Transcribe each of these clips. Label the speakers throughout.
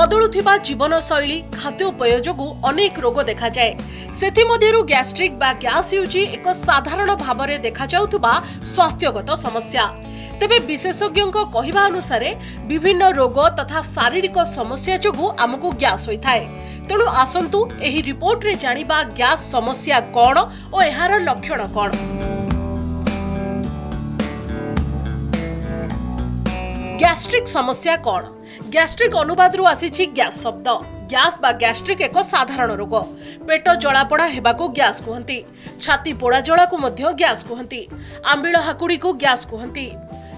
Speaker 1: ବଦଳୁଥିବା ଜୀବନଶୈଳୀ ଖାଦ୍ୟପେୟ ଯୋଗୁଁ ଅନେକ ରୋଗ ଦେଖାଯାଏ। ସେଥିମଧ୍ୟରୁ ଗ୍ୟାଷ୍ଟ୍ରିକ୍ ବା ଗ୍ୟାସ୍ ହେଉଛି ଏକ ସାଧାରଣ ଭାବରେ ଦେଖାଯାଉଥିବା ସ୍ୱାସ୍ଥ୍ୟଗତ ସମସ୍ୟା। ତେବେ ବିଶେଷଜ୍ଞଙ୍କ କହିବା ଅନୁସାରେ ବିଭିନ୍ନ ରୋଗ ତଥା ଶାରୀରିକ ସମସ୍ୟା ଯୋଗୁଁ ଆମକୁ ଗ୍ୟାସ୍ ହୋଇଥାଏ। ତେଣୁ ଆସନ୍ତୁ ଏହି ରିପୋର୍ଟରେ ଜାଣିବା ଗ୍ୟାସ୍ ସମସ୍ୟା କ'ଣ ଓ ଏହାର ଲକ୍ଷଣ କ'ଣ। ଗ୍ୟାଷ୍ଟ୍ରିକ୍ ସମସ୍ୟା କ'ଣ? ଗ୍ୟାଷ୍ଟ୍ରିକ୍ ଅନୁବାଦରୁ ଆସିଛି ଗ୍ୟାସ୍ ଶବ୍ଦ। ଗ୍ୟାସ୍ ବା ଗ୍ୟାଷ୍ଟ୍ରିକ୍ ଏକ ସାଧାରଣ ରୋଗ। ପେଟ ଜଳାପୋଡ଼ା ହେବାକୁ ଗ୍ୟାସ୍ କୁହନ୍ତି। ଛାତି ପୋଡ଼ା ଜଳାକୁ ମଧ୍ୟ ଗ୍ୟାସ୍ କୁହନ୍ତି। ଆମ୍ବିଳ ହାକୁଡ଼ିକୁ ଗ୍ୟାସ୍ କୁହନ୍ତି।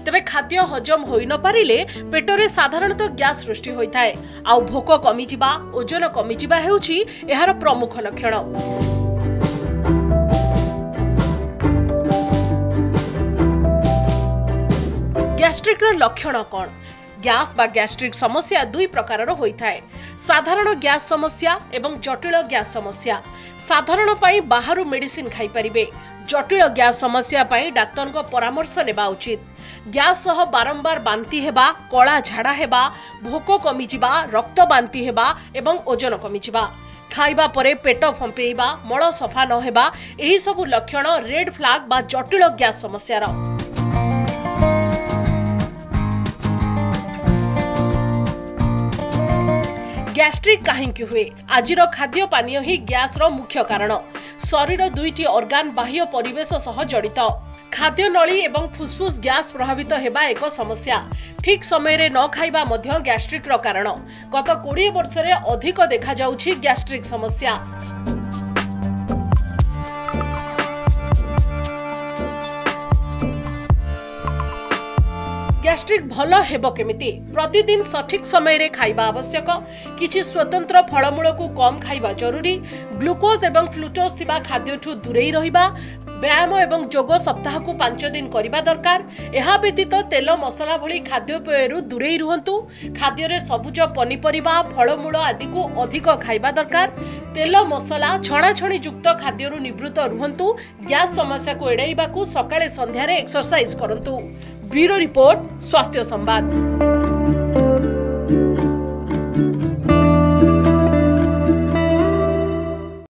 Speaker 1: ତେବେ ଖାଦ୍ୟ ହଜମ ହୋଇନପାରିଲେ ପେଟରେ ସାଧାରଣତଃ ଗ୍ୟାସ୍ ସୃଷ୍ଟି ହୋଇଥାଏ। ଆଉ ଭୋକ କମିଯିବା ଓଜନ କମିଯିବା ହେଉଛି ଏହାର ପ୍ରମୁଖ ଲକ୍ଷଣ। ଗ୍ୟାଷ୍ଟ୍ରିକ୍ର ଲକ୍ଷଣ କ'ଣ? ଗ୍ୟାସ୍ ବା ଗ୍ୟାଷ୍ଟ୍ରିକ୍ ସମସ୍ୟା ଦୁଇ ପ୍ରକାରର ହୋଇଥାଏ। ସାଧାରଣ ଗ୍ୟାସ୍ ସମସ୍ୟା ଏବଂ ଜଟିଳ ଗ୍ୟାସ୍ ସମସ୍ୟା। ସାଧାରଣ ପାଇଁ ବାହାରୁ ମେଡିସିନ ଖାଇପାରିବେ। ଜଟିଳ ଗ୍ୟାସ୍ ସମସ୍ୟା ପାଇଁ ଡାକ୍ତରଙ୍କ ପରାମର୍ଶ ନେବା ଉଚିତ। ଗ୍ୟାସ୍ ସହ ବାରମ୍ବାର ବାନ୍ତି ହେବା କଳା ଝାଡ଼ା ହେବା ଭୋକ କମିଯିବା ରକ୍ତ ବାନ୍ତି ହେବା ଏବଂ ଓଜନ କମିଯିବା। ଖାଇବା ପରେ ପେଟ ଫମ୍ପେଇବା ମଳ ସଫା ନ ହେବା ଏହିସବୁ ଲକ୍ଷଣ ରେଡ୍ ଫ୍ଲାଗ୍ ବା ଜଟିଳ ଗ୍ୟାସ୍ ସମସ୍ୟାର। ଗ୍ୟାଷ୍ଟ୍ରିକ୍ କାହିଁକି ହୁଏ? ଆଜିର ଖାଦ୍ୟ ପାନୀୟ ହିଁ ଗ୍ୟାସ୍ର ମୁଖ୍ୟ କାରଣ। ଶରୀର ଦୁଇଟି ଅର୍ଗାନ ବାହ୍ୟ ପରିବେଶ ସହ ଜଡ଼ିତ। ଖାଦ୍ୟ ନଳୀ ଏବଂ ଫୁସ୍ଫୁସ୍ ଗ୍ୟାସ୍ ପ୍ରଭାବିତ ହେବା ଏକ ସମସ୍ୟା। ଠିକ୍ ସମୟରେ ନ ଖାଇବା ମଧ୍ୟ ଗ୍ୟାଷ୍ଟ୍ରିକ୍ର କାରଣ। ଗତ କୋଡ଼ିଏ ବର୍ଷରେ ଅଧିକ ଦେଖାଯାଉଛି ଗ୍ୟାଷ୍ଟ୍ରିକ୍ ସମସ୍ୟା। ଗ୍ୟାଷ୍ଟ୍ରିକ୍ ଭଲ ହେବ କେମିତି? ପ୍ରତିଦିନ ସଠିକ୍ ସମୟରେ ଖାଇବା ଆବଶ୍ୟକ। କିଛି ସ୍ୱତନ୍ତ୍ର ଫଳମୂଳକୁ କମ୍ ଖାଇବା ଜରୁରୀ। ଗ୍ଲୁକୋଜ୍ ଏବଂ ଫ୍ଲୁଟୋଜ୍ ଥିବା ଖାଦ୍ୟଠୁ ଦୂରେଇ ରହିବା। ବ୍ୟାୟାମ ଏବଂ ଯୋଗ ସପ୍ତାହକୁ ପାଞ୍ଚ ଦିନ କରିବା ଦରକାର। ଏହା ବ୍ୟତୀତ ତେଲ ମସଲା ଭଳି ଖାଦ୍ୟପେୟରୁ ଦୂରେଇ ରୁହନ୍ତୁ। ଖାଦ୍ୟରେ ସବୁଜ ପନିପରିବା ଫଳମୂଳ ଆଦିକୁ ଅଧିକ ଖାଇବା ଦରକାର। ତେଲ ମସଲା ଛଣାଛଣି ଯୁକ୍ତ ଖାଦ୍ୟରୁ ନିବୃତ୍ତ ରୁହନ୍ତୁ। ଗ୍ୟାସ୍ ସମସ୍ୟାକୁ ଏଡ଼ାଇବାକୁ ସକାଳେ ସନ୍ଧ୍ୟାରେ ଏକ୍ସରସାଇଜ କରନ୍ତୁ। ବ୍ୟୁରୋ ରିପୋର୍ଟ ସ୍ୱାସ୍ଥ୍ୟ ସମ୍ବାଦ।